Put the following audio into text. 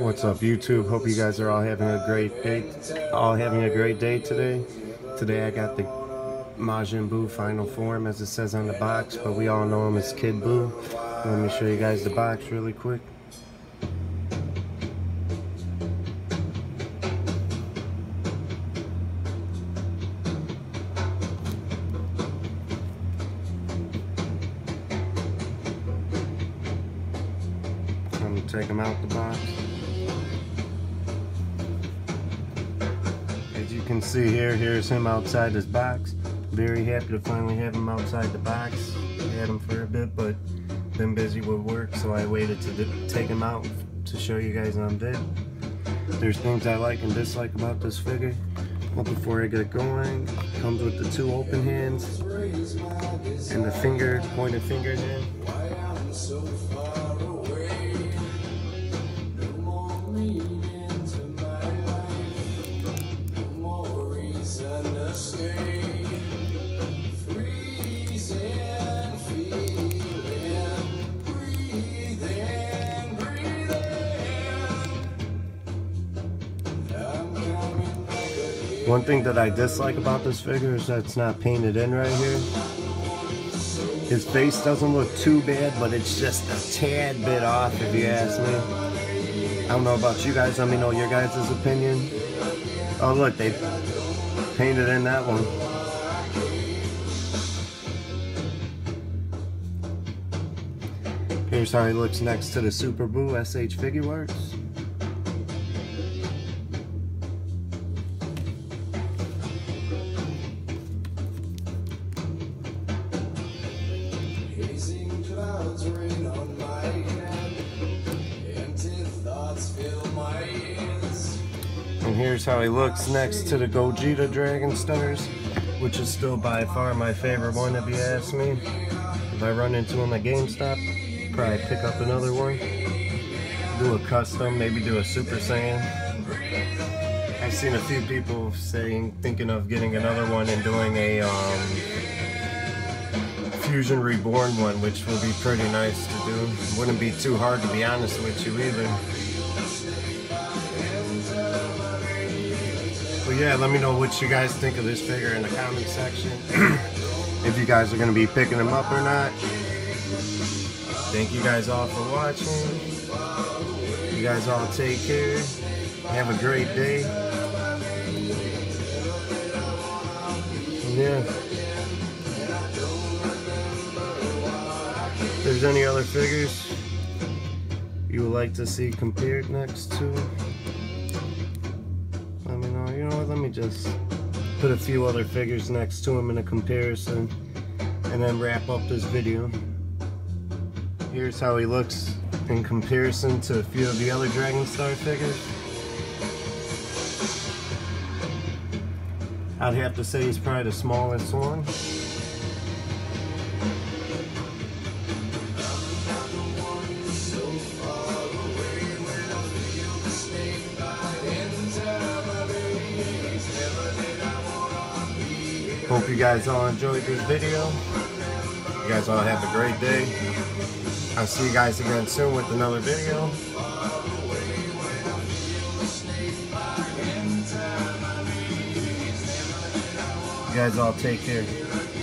What's up YouTube? Hope you guys are all having a great day all having a great day today. Today I got the Majin Buu final form as it says on the box, but we all know him as Kid Buu. Let me show you guys the box really quick. Gonna take him out the box. As you can see here, here's him outside his box. Very happy to finally have him outside the box. Had him for a bit, but been busy with work, so I waited to take him out to show you guys on vid. There's things I like and dislike about this figure. But before I get going, comes with the two open hands and the finger, pointed finger hand. One thing that I dislike about this figure is that it's not painted in right here. His face doesn't look too bad, but it's just a tad bit off if you ask me. I don't know about you guys, let me know your guys' opinion. Oh look, they painted in that one. Here's how he looks next to the Super Buu SH Figuarts. And here's how he looks next to the Gogeta Dragon Stars, which is still by far my favorite one if you ask me. If I run into him at GameStop, probably pick up another one. Do a custom, maybe do a Super Saiyan. I've seen a few people saying, thinking of getting another one and doing a um, Fusion Reborn one, which will be pretty nice to do. Wouldn't be too hard to be honest with you either. But yeah, let me know what you guys think of this figure in the comment section. if you guys are going to be picking them up or not. Thank you guys all for watching. You guys all take care. Have a great day. Yeah. If there's any other figures you would like to see compared next to, Let me just put a few other figures next to him in a comparison and then wrap up this video. Here's how he looks in comparison to a few of the other Dragon Star figures. I'd have to say he's probably the smallest one. Hope you guys all enjoyed this video. You guys all have a great day. I'll see you guys again soon with another video. You guys all take care.